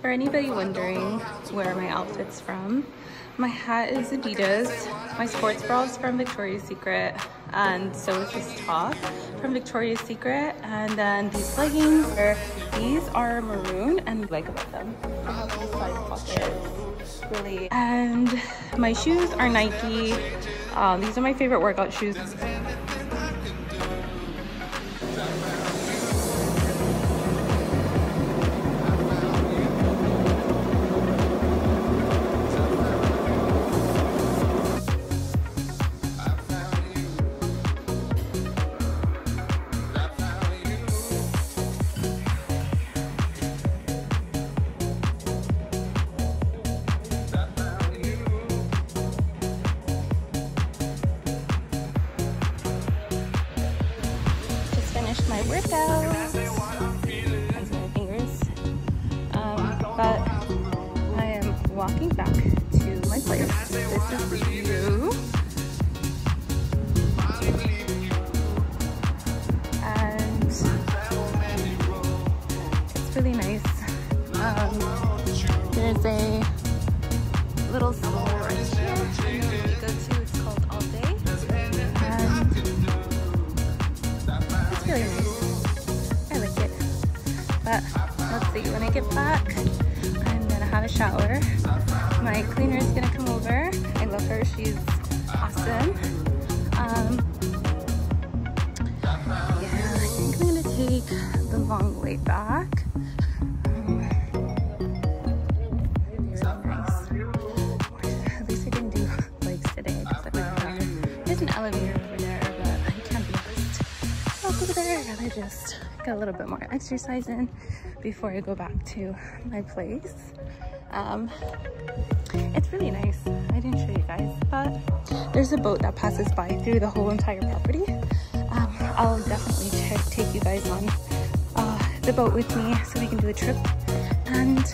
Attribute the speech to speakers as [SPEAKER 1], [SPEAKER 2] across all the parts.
[SPEAKER 1] For anybody wondering where my outfit's from, my hat is Adidas, my sports bra is from Victoria's Secret, and so is this top from Victoria's Secret, and then these leggings, are, these are maroon, and like about them. And my shoes are Nike. Um, these are my favorite workout shoes. My workout. Hands my fingers. Um, but I am walking back to my place. This is the view. And it's really nice. Um, there's a little But let's see, when I get back, I'm gonna have a shower. My cleaner is gonna come over. I love her, she's awesome. Um, yeah, I think I'm gonna take the long way back. I I. There's an elevator over there, but I can't be over there. Rather just get a little bit more exercise in before I go back to my place. Um, it's really nice. I didn't show you guys, but there's a boat that passes by through the whole entire property. Um, I'll definitely ta- take you guys on uh, the boat with me so we can do a trip. And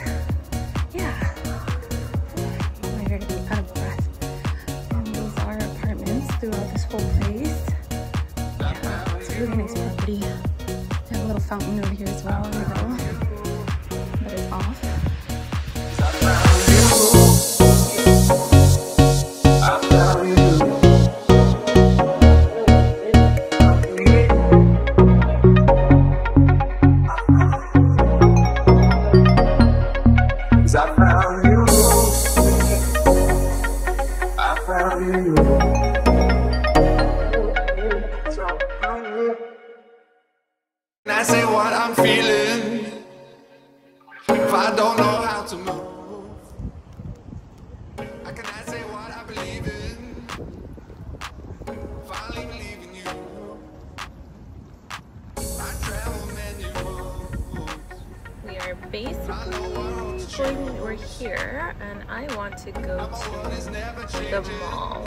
[SPEAKER 1] yeah, I'm already out of breath. And these are apartments throughout this whole place. Yeah, it's a really nice property. Little fountain over here as well the but it's off.
[SPEAKER 2] I say what I'm feeling. If I don't know how to move, I cannot say what I believe in. Finally believe in you. I travel many.
[SPEAKER 1] We are basically going, we're here, and I want to go
[SPEAKER 2] One is never
[SPEAKER 1] to the mall.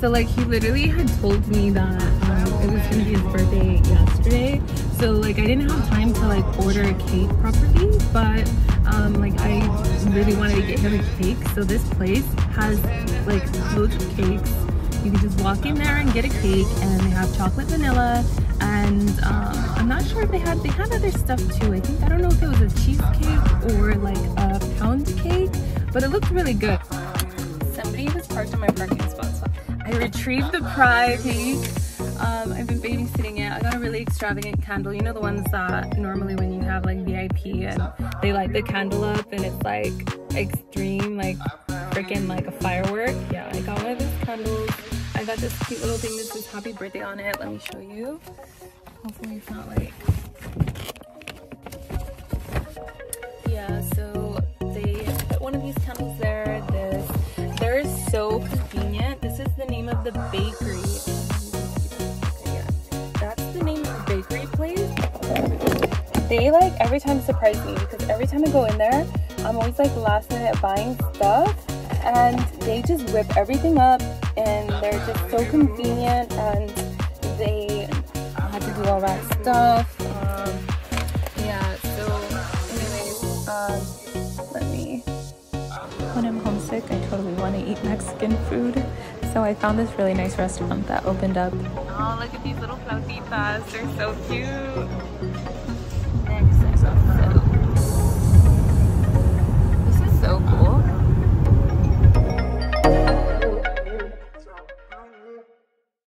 [SPEAKER 3] So like he literally had told me that um, it was gonna be his birthday yesterday. So like I didn't have time to like order a cake properly, but um, like I really wanted to get him a cake. So this place has like loads of cakes. You can just walk in there and get a cake, and they have chocolate vanilla. And um, I'm not sure if they had they had other stuff too. I think I don't know if it was a cheesecake or like a pound cake, but it looked really good. Somebody was parked in my parking spot, so retrieved the cake. Um, I've been babysitting it. I got a really extravagant candle. You know the ones that normally when you have like VIP and they light the candle up and it's like extreme, like freaking like a firework. Yeah, I got one of those candles. I got this cute little thing that says happy birthday on it. Let me show you.
[SPEAKER 1] hopefully it's not like they like every time surprise me because every time i go in there i'm always like last minute buying stuff and they just whip everything up and they're just so convenient and they had to do all that stuff um, yeah so anyways um, let me
[SPEAKER 4] When I'm homesick, I totally want to eat Mexican food. So I found this really nice restaurant that opened up.
[SPEAKER 1] oh look at these little flautitas they're so cute